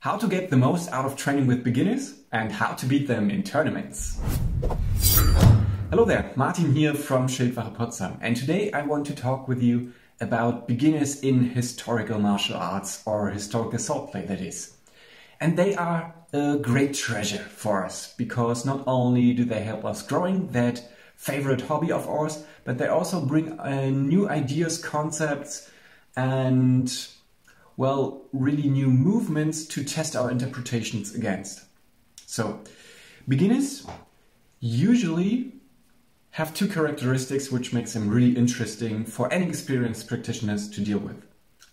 how to get the most out of training with beginners and how to beat them in tournaments. Hello there, Martin here from Schildwache Potsdam and today I want to talk with you about beginners in historical martial arts or historical swordplay that is. And they are a great treasure for us because not only do they help us growing that favorite hobby of ours, but they also bring uh, new ideas, concepts and well, really new movements to test our interpretations against. So, beginners usually have two characteristics which makes them really interesting for any experienced practitioners to deal with.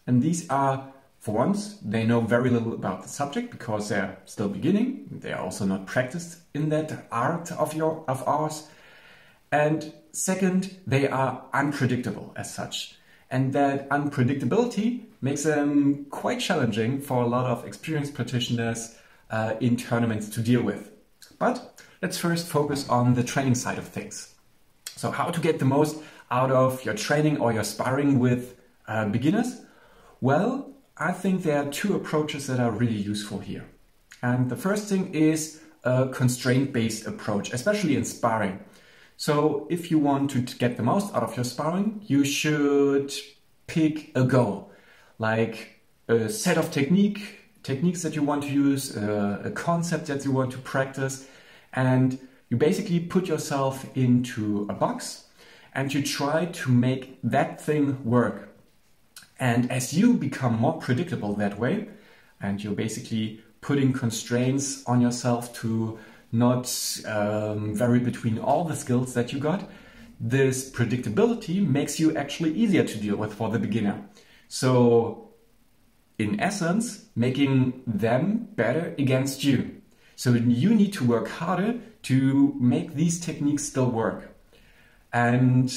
And these are, for once, they know very little about the subject because they're still beginning. They are also not practiced in that art of your of ours. And second, they are unpredictable as such. And that unpredictability makes them quite challenging for a lot of experienced practitioners uh, in tournaments to deal with. But let's first focus on the training side of things. So, how to get the most out of your training or your sparring with uh, beginners? Well, I think there are two approaches that are really useful here. And the first thing is a constraint based approach, especially in sparring. So, if you want to get the most out of your sparring, you should pick a goal like a set of technique techniques that you want to use, uh, a concept that you want to practice, and you basically put yourself into a box and you try to make that thing work. And as you become more predictable that way, and you're basically putting constraints on yourself to not um, vary between all the skills that you got, this predictability makes you actually easier to deal with for the beginner. So, in essence, making them better against you. So, you need to work harder to make these techniques still work. And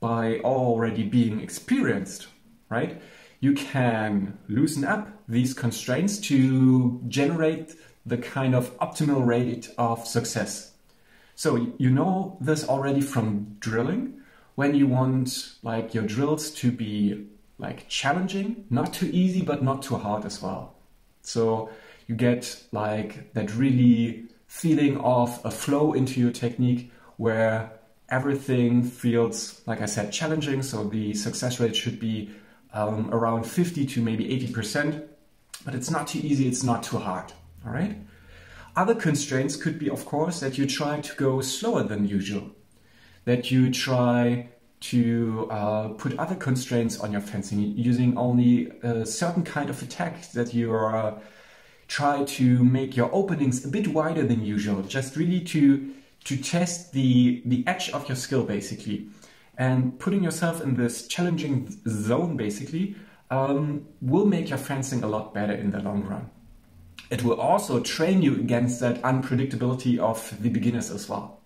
by already being experienced, right, you can loosen up these constraints to generate the kind of optimal rate of success. So you know this already from drilling when you want like your drills to be like challenging, not too easy, but not too hard as well. So you get like that really feeling of a flow into your technique where everything feels, like I said, challenging. So the success rate should be um, around 50 to maybe 80%, but it's not too easy, it's not too hard. All right. Other constraints could be, of course, that you try to go slower than usual, that you try to uh, put other constraints on your fencing using only a certain kind of attack that you are uh, try to make your openings a bit wider than usual just really to to test the the edge of your skill basically and putting yourself in this challenging zone basically um, will make your fencing a lot better in the long run it will also train you against that unpredictability of the beginners as well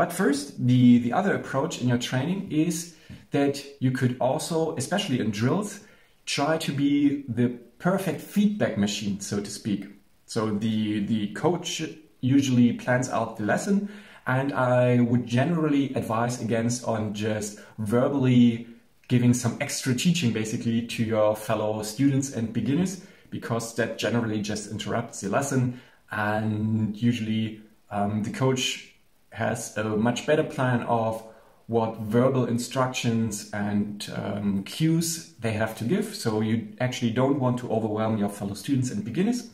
but first, the, the other approach in your training is that you could also, especially in drills, try to be the perfect feedback machine, so to speak. So the, the coach usually plans out the lesson and I would generally advise against on just verbally giving some extra teaching basically to your fellow students and beginners because that generally just interrupts the lesson and usually um, the coach has a much better plan of what verbal instructions and um, cues they have to give. So you actually don't want to overwhelm your fellow students and beginners,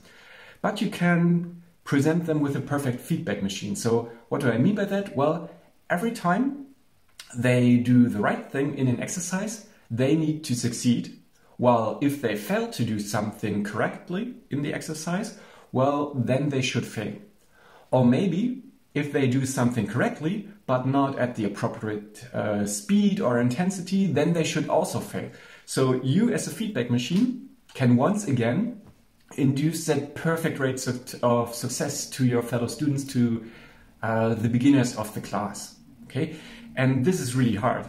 but you can present them with a perfect feedback machine. So what do I mean by that? Well, every time they do the right thing in an exercise, they need to succeed. While if they fail to do something correctly in the exercise, well, then they should fail. Or maybe if they do something correctly, but not at the appropriate uh, speed or intensity, then they should also fail. So you as a feedback machine can once again induce that perfect rate of, of success to your fellow students, to uh, the beginners of the class. Okay, and this is really hard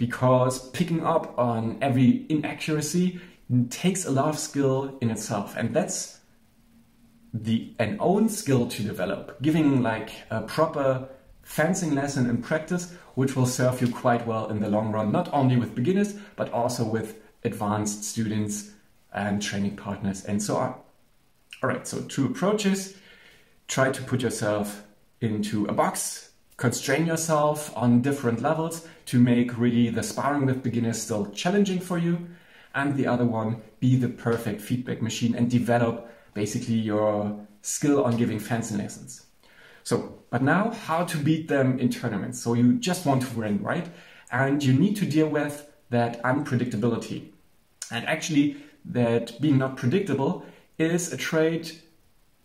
because picking up on every inaccuracy takes a lot of skill in itself, and that's the an own skill to develop, giving like a proper fencing lesson in practice, which will serve you quite well in the long run, not only with beginners, but also with advanced students and training partners and so on. All right, so two approaches. Try to put yourself into a box, constrain yourself on different levels to make really the sparring with beginners still challenging for you. And the other one, be the perfect feedback machine and develop basically your skill on giving fancy lessons. So, but now how to beat them in tournaments. So you just want to win, right? And you need to deal with that unpredictability. And actually, that being not predictable is a trait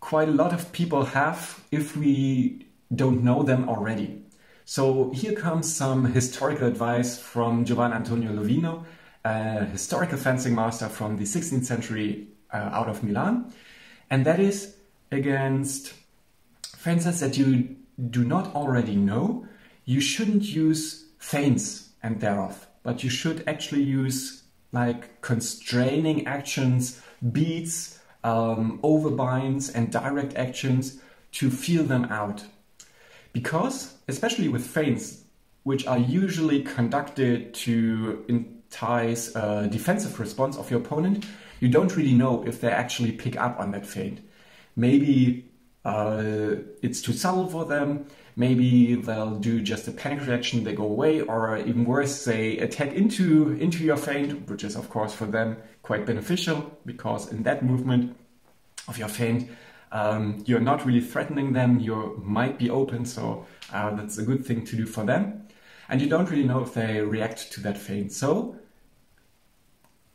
quite a lot of people have if we don't know them already. So here comes some historical advice from Giovanni Antonio Lovino, a historical fencing master from the 16th century uh, out of Milan. And that is against fences that you do not already know, you shouldn't use feints and thereof, but you should actually use like constraining actions, beats, um, overbinds, and direct actions to feel them out. Because, especially with feints, which are usually conducted to entice a defensive response of your opponent, you don't really know if they actually pick up on that feint. Maybe uh, it's too subtle for them. Maybe they'll do just a panic reaction, they go away, or even worse, they attack into, into your feint, which is of course for them quite beneficial because in that movement of your feint, um, you're not really threatening them, you might be open, so uh, that's a good thing to do for them. And you don't really know if they react to that feint. So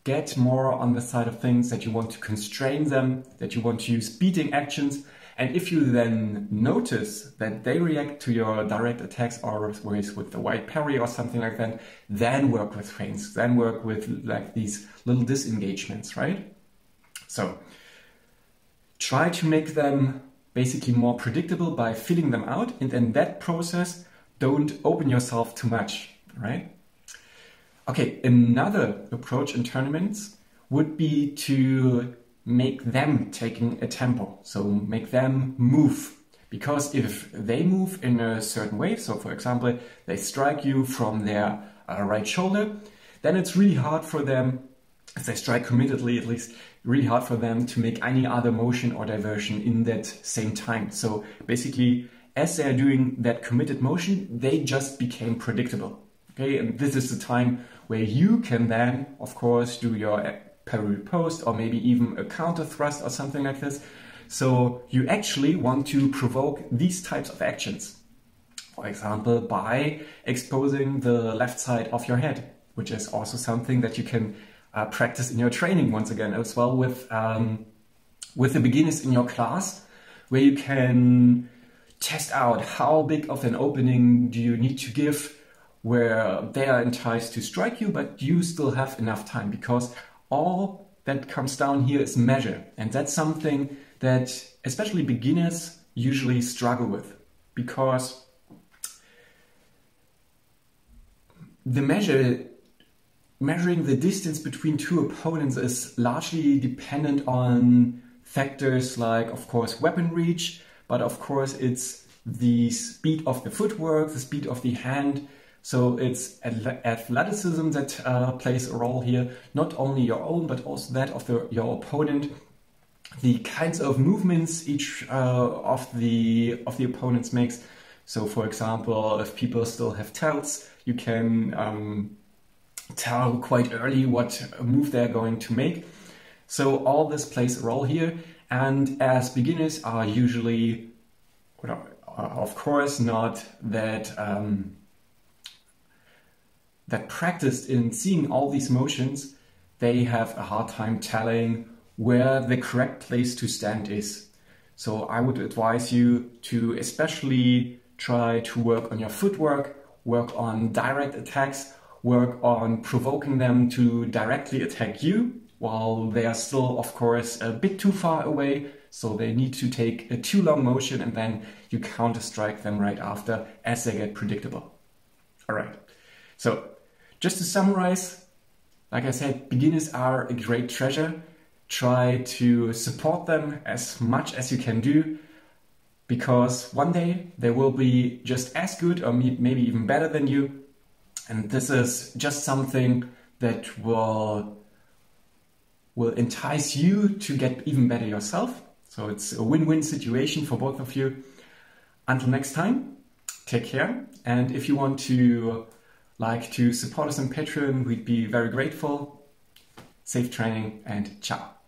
get more on the side of things that you want to constrain them, that you want to use beating actions, and if you then notice that they react to your direct attacks or with, with the white parry or something like that, then work with feints, then work with like these little disengagements, right? So try to make them basically more predictable by filling them out. And in that process, don't open yourself too much, right? Okay, another approach in tournaments would be to make them taking a tempo. So make them move. Because if they move in a certain way, so for example, they strike you from their uh, right shoulder, then it's really hard for them, if they strike committedly at least, really hard for them to make any other motion or diversion in that same time. So basically, as they're doing that committed motion, they just became predictable. Okay, and this is the time where you can then, of course, do your parry post or maybe even a counter thrust or something like this. So you actually want to provoke these types of actions. For example, by exposing the left side of your head, which is also something that you can uh, practice in your training once again as well with, um, with the beginners in your class, where you can test out how big of an opening do you need to give where they are enticed to strike you, but you still have enough time because all that comes down here is measure. And that's something that especially beginners usually struggle with because the measure measuring the distance between two opponents is largely dependent on factors like of course weapon reach but of course it's the speed of the footwork the speed of the hand so it's athleticism that uh, plays a role here, not only your own, but also that of the, your opponent. The kinds of movements each uh, of the of the opponents makes. So, for example, if people still have telts, you can um, tell quite early what move they're going to make. So all this plays a role here. And as beginners are usually, well, of course, not that um, that practiced in seeing all these motions, they have a hard time telling where the correct place to stand is. So I would advise you to especially try to work on your footwork, work on direct attacks, work on provoking them to directly attack you while they are still, of course, a bit too far away. So they need to take a too long motion and then you counter strike them right after as they get predictable. All right. So just to summarize, like I said, beginners are a great treasure. Try to support them as much as you can do because one day they will be just as good or maybe even better than you. And this is just something that will will entice you to get even better yourself. So it's a win-win situation for both of you. Until next time, take care. And if you want to like to support us on Patreon, we'd be very grateful. Safe training and ciao.